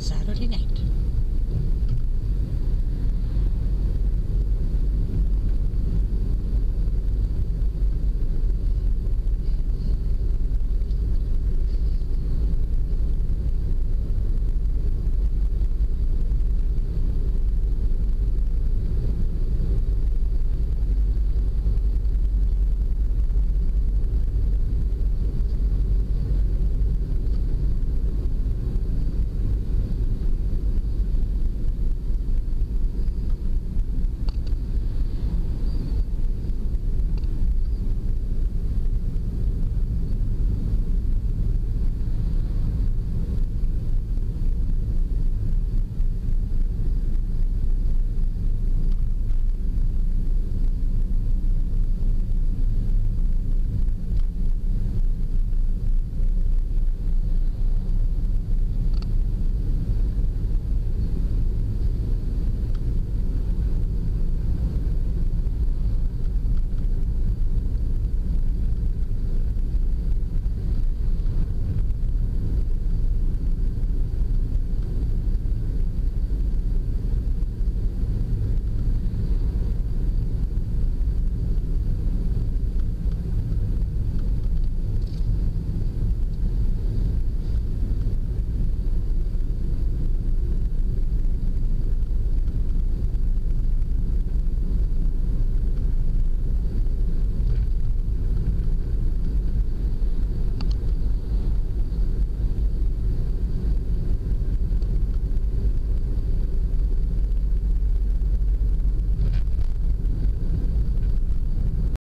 Saturday night.